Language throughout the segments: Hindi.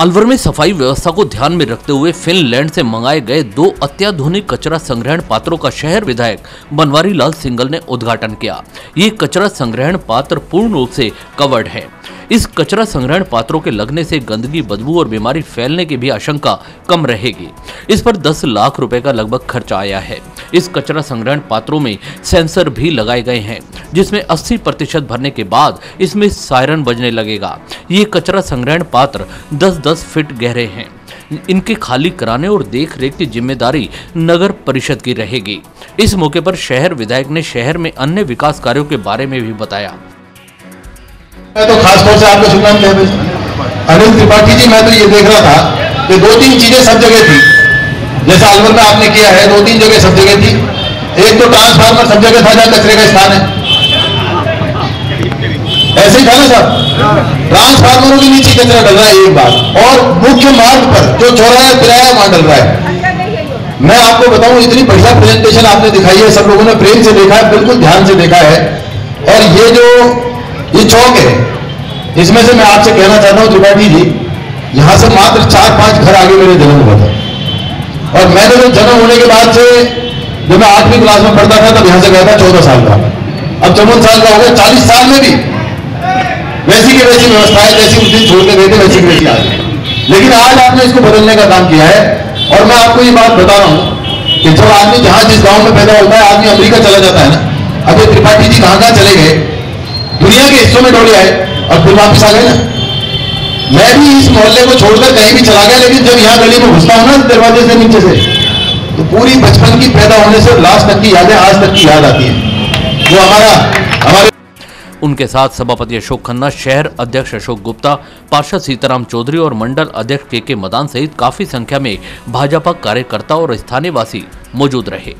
अलवर में सफ़ाई व्यवस्था को ध्यान में रखते हुए फिनलैंड से मंगाए गए दो अत्याधुनिक कचरा संग्रहण पात्रों का शहर विधायक बनवारी लाल सिंगल ने उद्घाटन किया। ये कचरा संग्रहण पात्र पूर्ण रूप से कवर्ड है। इस कचरा संग्रहण पात्रों के लगने से गंदगी, बदबू और बीमारी फैलने की भी आशंका कम रहेगी। इस पर 10 लाख रुपए का लगभग खर्चा आया है। इस कचरा संग्रहण पात्रों में सेंसर भी लगाए गए हैं, जिसमें 80 प्रतिशत भरने के बाद इसमें सायरन बजने लगेगा। ये कचरा संग्रहण पात्र 10-10 फीट गहरे हैं। इनके खाली कराने और देख रेख की ज़िम्मेदारी नगर परिषद की रहेगी। इस मौके पर शहर विधायक ने शहर में अन्य विकास कार्यों के बारे में भी बताया। मैं तो खास तौर से आपको अनिल त्रिपाठी जी, मैं तो ये देख रहा था कि दो तीन चीज़ें सब जगह थी। जैसा अलवर में आपने किया है, दो तीन जगह सब जगह थी। एक तो ट्रांसफार्मर सब जगह था, जहाँ कचरे का स्थान है। ऐसे ही था ना साहब ट्रांसफार्मरों के नीचे कचरा डल रहा है, एक बात। और मुख्य मार्ग पर जो चौराहा किराया वहाँ डल रहा है। मैं आपको बताऊँ, इतनी बढ़िया प्रेजेंटेशन आपने दिखाई है, सब लोगों ने प्रेम से देखा है, बिल्कुल ध्यान से देखा है। और ये जो, ये चौक है, इसमें से मैं आपसे कहना चाहता हूँ, त्रिपाठी जी, यहाँ से मात्र चार पाँच घर आगे मेरे जन्म हुआ था। और मैंने तो जन्म होने के बाद से जब मैं आठवीं क्लास में पढ़ता था, तब यहाँ से गया था, चौदह साल का। अब चौवन साल का हो गया, चालीस साल में भी वैसी की वैसी व्यवस्था है जैसी उस दिन छोड़ के गए थे, वैसी की वैसी आज लेकिन आज आपने इसको बदलने का काम किया है, और मैं आपको ये बात बता रहा हूँ कि जब आदमी जहाँ जिस गाँव में पैदा होता है, आदमी अमेरिका चला जाता है ना, अब ये त्रिपाठी जी कहाँ कहाँ चले गए? दुनिया के हिस्सों में डोले आए और फिर वापिस आ गए ना। मैं भी इस मोहल्ले को छोड़कर कहीं भी चला गया लेकिन जब यहाँ गली में घुसता हूँ ना दरवाजे से नीचे से तो पूरी बचपन की पैदा होने से लास्ट तक की यादें आज तक की याद आती हैं। वो हमारा हमारे उनके साथ सभापति अशोक खन्ना शहर अध्यक्ष अशोक गुप्ता पार्षद सीताराम चौधरी और मंडल अध्यक्ष के के मदान सहित काफ़ी संख्या में भाजपा कार्यकर्ता और स्थानीय वासी मौजूद रहे।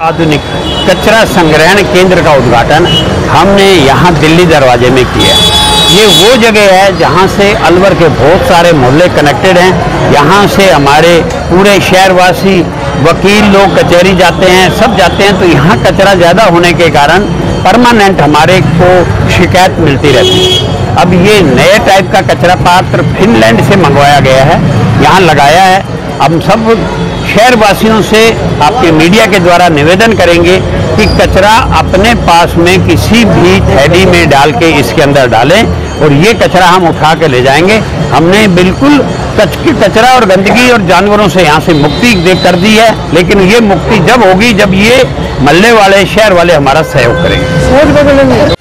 आधुनिक कचरा संग्रहण केंद्र का उद्घाटन हमने यहाँ दिल्ली दरवाजे में किया। ये वो जगह है जहाँ से अलवर के बहुत सारे मोहल्ले कनेक्टेड हैं। यहाँ से हमारे पूरे शहरवासी, वकील लोग, कचहरी जाते हैं, सब जाते हैं। तो यहाँ कचरा ज़्यादा होने के कारण परमानेंट हमारे को शिकायत मिलती रहती है। अब ये नए टाइप का कचरा पात्र फिनलैंड से मंगवाया गया है। यहाँ लगाया है। हम सब शहर वासियों से आपके मीडिया के द्वारा निवेदन करेंगे कि कचरा अपने पास में किसी भी थैली में डाल के इसके अंदर डालें और ये कचरा हम उठा के ले जाएँगे। हमने बिल्कुल कच, कचरा और गंदगी और जानवरों से यहाँ से मुक्ति दे कर दी है, लेकिन ये मुक्ति जब होगी जब ये मल्ले वाले, शहर वाले हमारा सहयोग करेंगे।